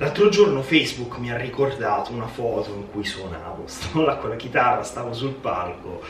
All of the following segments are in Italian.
L'altro giorno Facebook mi ha ricordato una foto in cui suonavo, stavo là con la chitarra, stavo sul palco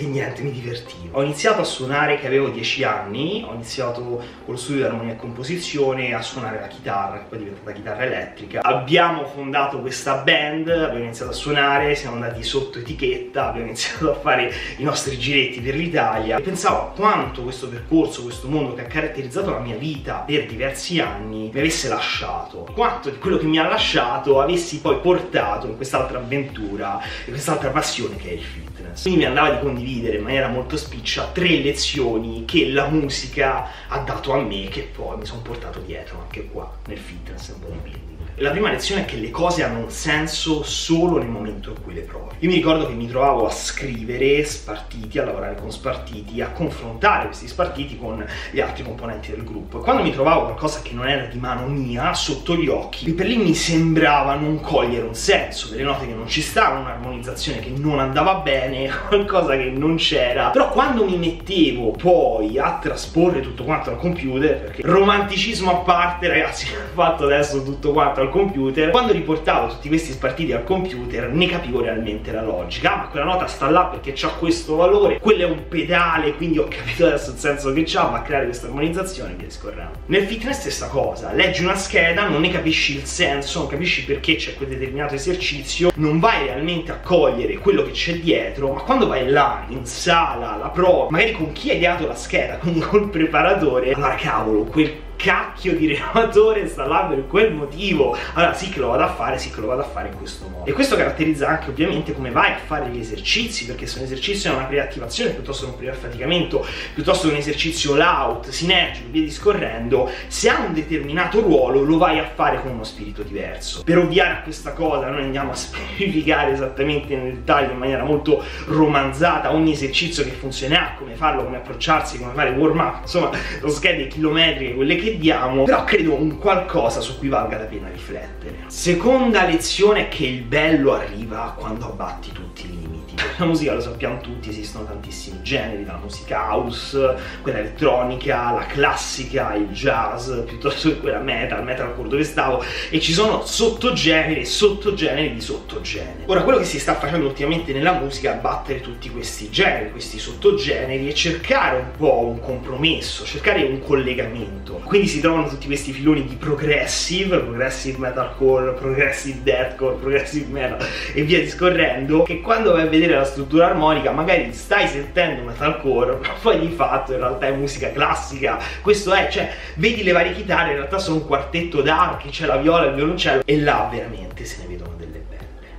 e niente, mi divertivo. Ho iniziato a suonare che avevo 10 anni, ho iniziato con lo studio di armonia e composizione a suonare la chitarra, che poi è diventata chitarra elettrica. Abbiamo fondato questa band, abbiamo iniziato a suonare, siamo andati sotto etichetta, abbiamo iniziato a fare i nostri giretti per l'Italia e pensavo a quanto questo percorso, questo mondo che ha caratterizzato la mia vita per diversi anni mi avesse lasciato, quanto di quello che mi ha lasciato avessi poi portato in quest'altra avventura e quest'altra passione che è il fitness. Quindi mi andava di condividere in maniera molto spiccia tre lezioni che la musica ha dato a me che poi mi sono portato dietro anche qua nel fitness e bodybuilding. La prima lezione è che le cose hanno un senso solo nel momento in cui le provi. Io mi ricordo che mi trovavo a scrivere spartiti, a lavorare con spartiti, a confrontare questi spartiti con gli altri componenti del gruppo. E quando mi trovavo qualcosa che non era di mano mia sotto gli occhi, lì per lì mi sembrava non cogliere un senso, delle note che non ci stavano, un'armonizzazione che non andava bene, qualcosa che non c'era. Però quando mi mettevo poi a trasporre tutto quanto al computer, perché romanticismo a parte, ragazzi, ho fatto adesso tutto quanto al computer quando riportavo tutti questi spartiti al computer ne capivo realmente la logica ah, ma quella nota sta là perché ha questo valore quello è un pedale quindi ho capito adesso il senso che c'ha va a creare questa armonizzazione via discorrendo nel fitness stessa cosa leggi una scheda non ne capisci il senso non capisci perché c'è quel determinato esercizio non vai realmente a cogliere quello che c'è dietro ma quando vai là in sala la prova magari con chi hai dato la scheda quindi col preparatore allora cavolo quel cacchio di relatore sta là per quel motivo. Allora sì che lo vado a fare sì che lo vado a fare in questo modo. E questo caratterizza anche ovviamente come vai a fare gli esercizi perché se un esercizio è una preattivazione piuttosto che un preaffaticamento piuttosto che un esercizio laut sinergico via discorrendo se ha un determinato ruolo lo vai a fare con uno spirito diverso. Per ovviare a questa cosa noi andiamo a specificare esattamente nel dettaglio in maniera molto romanzata ogni esercizio che funziona come farlo come approcciarsi come fare warm up insomma lo schede chilometriche quelle che diamo, però credo un qualcosa su cui valga la pena riflettere. Seconda lezione è che il bello arriva quando abbatti tutti i limiti. La musica lo sappiamo tutti, esistono tantissimi generi, dalla musica house, quella elettronica, la classica, il jazz, piuttosto che quella metal, metalcore dove stavo, e ci sono sottogeneri e sottogeneri di sottogeneri. Ora, quello che si sta facendo ultimamente nella musica è abbattere tutti questi generi, questi sottogeneri e cercare un po' un compromesso, cercare un collegamento. Quindi si trovano tutti questi filoni di progressive, progressive metalcore, progressive deathcore, progressive metal e via discorrendo, che quando vai a vedere la struttura armonica magari stai sentendo metalcore, ma poi di fatto in realtà è musica classica. Questo è, cioè, vedi le varie chitarre, in realtà sono un quartetto d'archi, c'è la viola, il violoncello e là veramente se ne vedono.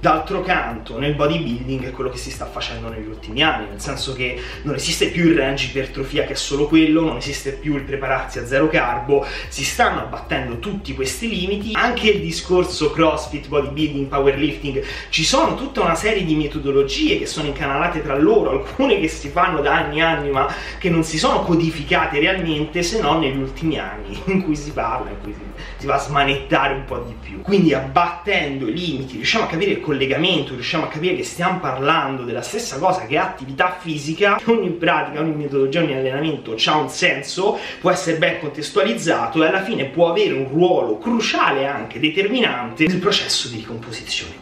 D'altro canto, nel bodybuilding è quello che si sta facendo negli ultimi anni, nel senso che non esiste più il range ipertrofia che è solo quello, non esiste più il prepararsi a zero carbo, si stanno abbattendo tutti questi limiti, anche il discorso crossfit, bodybuilding, powerlifting, ci sono tutta una serie di metodologie che sono incanalate tra loro, alcune che si fanno da anni e anni ma che non si sono codificate realmente se non negli ultimi anni in cui si parla, in cui si, va a smanettare un po' di più. Quindi abbattendo i limiti riusciamo a capire collegamento, riusciamo a capire che stiamo parlando della stessa cosa che attività fisica, ogni pratica, ogni metodologia, ogni allenamento ha un senso, può essere ben contestualizzato e alla fine può avere un ruolo cruciale anche determinante nel processo di ricomposizione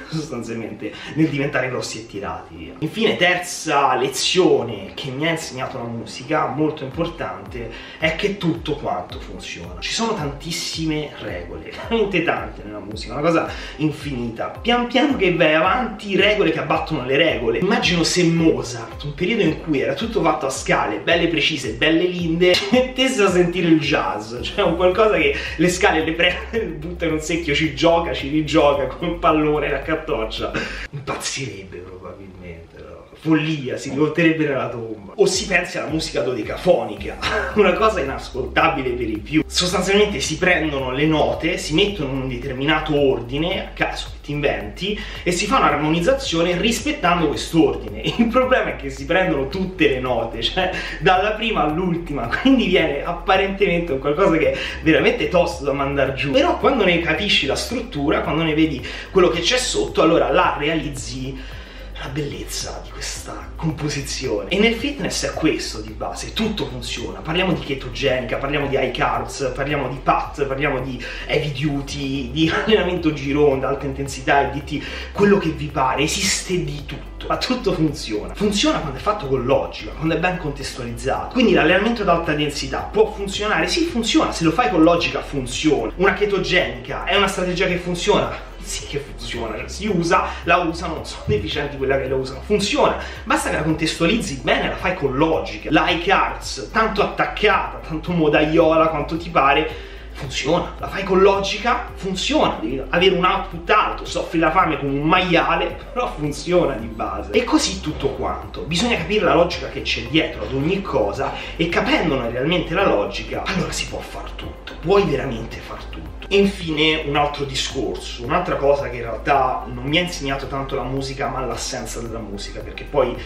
sostanzialmente nel diventare grossi e tirati. Infine, terza lezione che mi ha insegnato la musica, molto importante, è che tutto quanto funziona. Ci sono tantissime regole, veramente tante nella musica, una cosa infinita. Pian piano che vai avanti, regole che abbattono le regole. Immagino se Mozart, un periodo in cui era tutto fatto a scale, belle precise, belle linde, mettesse a sentire il jazz, cioè un qualcosa che le scale le prende, butta in un secchio, ci gioca, ci rigioca con il pallone, la cartoccia, impazzirebbe probabilmente? Follia, si rivolterebbe nella tomba. O si pensi alla musica dodecafonica, una cosa inascoltabile per i più. Sostanzialmente si prendono le note, si mettono in un determinato ordine, a caso che ti inventi, e si fa un'armonizzazione rispettando quest'ordine. Il problema è che si prendono tutte le note, cioè dalla prima all'ultima, quindi viene apparentemente qualcosa che è veramente tosto da mandare giù. Però quando ne capisci la struttura, quando ne vedi quello che c'è sotto, allora la realizzi la bellezza di questa composizione. E nel fitness è questo di base, tutto funziona. Parliamo di chetogenica, parliamo di high carbs, parliamo di PAT, parliamo di heavy duty, di allenamento gironda, alta intensità, EDT, quello che vi pare, esiste di tutto, ma tutto funziona. Funziona quando è fatto con logica, quando è ben contestualizzato. Quindi l'allenamento ad alta densità può funzionare? Sì, funziona, se lo fai con logica funziona. Una chetogenica è una strategia che funziona? Sì che funziona, cioè si usa, la usano, non sono deficienti quella che la usano, funziona, basta che la contestualizzi bene, la fai con logica, la cards, tanto attaccata, tanto modaiola quanto ti pare, funziona, la fai con logica, funziona, devi avere un output alto, soffri la fame come un maiale, però funziona di base. E così tutto quanto. Bisogna capire la logica che c'è dietro ad ogni cosa e capendone realmente la logica, allora si può far tutto, puoi veramente far tutto. E infine un altro discorso, un'altra cosa che in realtà non mi ha insegnato tanto la musica ma l'assenza della musica, perché poi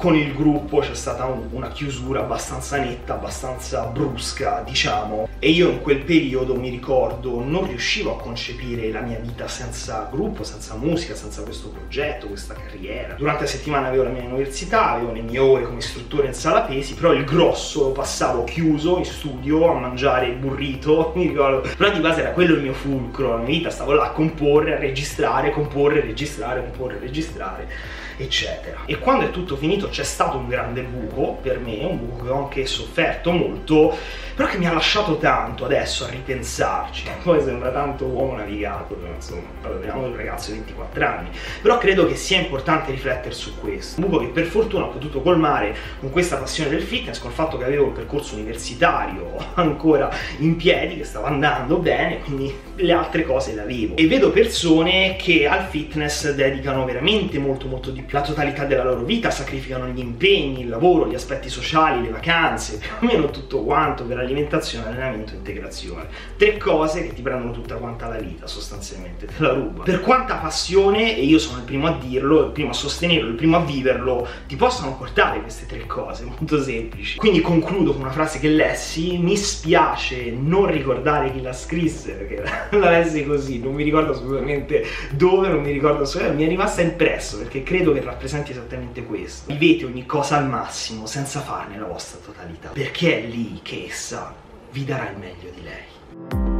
con il gruppo c'è stata un, una chiusura abbastanza netta, abbastanza brusca, diciamo, e io in quel periodo mi ricordo non riuscivo a concepire la mia vita senza gruppo, senza musica, senza questo progetto, questa carriera. Durante la settimana avevo la mia università, avevo le mie ore come istruttore in sala pesi, però il grosso lo passavo chiuso in studio a mangiare burrito, mi ricordo, però di base era quello il mio fulcro, la mia vita, stavo là a comporre, a registrare, comporre, registrare, comporre, registrare eccetera. E quando è tutto finito c'è stato un grande buco per me, un buco che ho anche sofferto molto, però che mi ha lasciato tanto adesso a ripensarci. Poi sembra tanto uomo navigato, insomma, parliamo di un ragazzo di 24 anni, però credo che sia importante riflettere su questo. Un buco che per fortuna ho potuto colmare con questa passione del fitness, col fatto che avevo il percorso universitario ancora in piedi, che stava andando bene, quindi le altre cose le avevo. E vedo persone che al fitness dedicano veramente molto molto di più la totalità della loro vita, sacrificano gli impegni, il lavoro, gli aspetti sociali, le vacanze, più o meno tutto quanto per alimentazione, allenamento e integrazione. Tre cose che ti prendono tutta quanta la vita sostanzialmente, te la ruba. Per quanta passione, e io sono il primo a dirlo, il primo a sostenerlo, il primo a viverlo, ti possono portare queste tre cose, molto semplici. Quindi concludo con una frase che lessi, mi spiace non ricordare chi la scrisse, perché la lessi così, non mi ricordo assolutamente dove, non mi ricordo assolutamente, mi è rimasta impresso perché credo che rappresenti esattamente questo. Vivete ogni cosa al massimo senza farne la vostra totalità, perché è lì che essa vi darà il meglio di lei.